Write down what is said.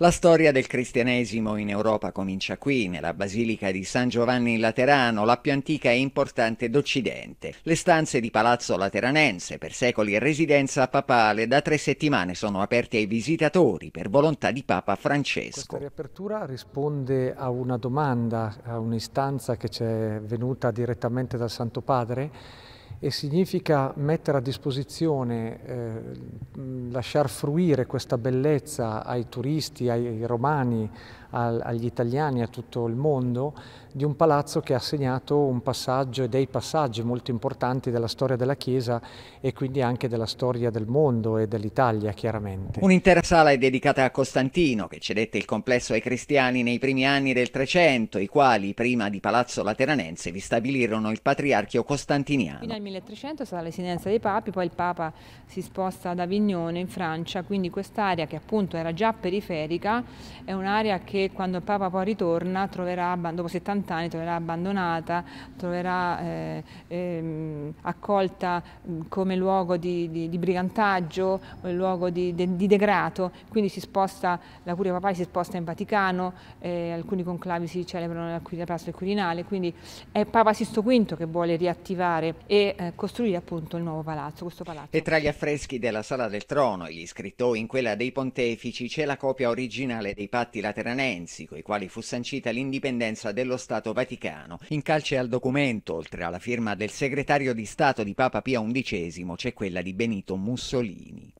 La storia del cristianesimo in Europa comincia qui, nella Basilica di San Giovanni in Laterano, la più antica e importante d'Occidente. Le stanze di Palazzo Lateranense, per secoli residenza papale, da tre settimane sono aperte ai visitatori per volontà di Papa Francesco. Questa riapertura risponde a una domanda, a un'istanza che ci è venuta direttamente dal Santo Padre e significa mettere a disposizione, eh, lasciar fruire questa bellezza ai turisti, ai romani, al, agli italiani, a tutto il mondo, di un palazzo che ha segnato un passaggio e dei passaggi molto importanti della storia della Chiesa e quindi anche della storia del mondo e dell'Italia chiaramente. Un'intera sala è dedicata a Costantino che cedette il complesso ai cristiani nei primi anni del Trecento, i quali prima di Palazzo Lateranense vi stabilirono il patriarchio costantiniano. Al 1300 è stata la residenza dei papi, poi il Papa si sposta ad Avignone in Francia, quindi quest'area che appunto era già periferica è un'area che quando il Papa poi ritorna, troverà, dopo 70 anni, troverà abbandonata, troverà eh, eh, accolta come luogo di, di, di brigantaggio, luogo di, di, degrado, quindi si sposta, la curia papale si sposta in Vaticano, eh, alcuni conclavi si celebrano nella Piazza del Quirinale, quindi è Papa Sisto V che vuole riattivare e eh, costruire appunto il nuovo palazzo, questo palazzo. E tra gli affreschi della Sala del Trono e gli scrittoi in quella dei pontefici c'è la copia originale dei patti lateranensi coi quali fu sancita l'indipendenza dello Stato Vaticano. In calce al documento, oltre alla firma del segretario di Stato di Papa Pio XI, c'è quella di Benito Mussolini.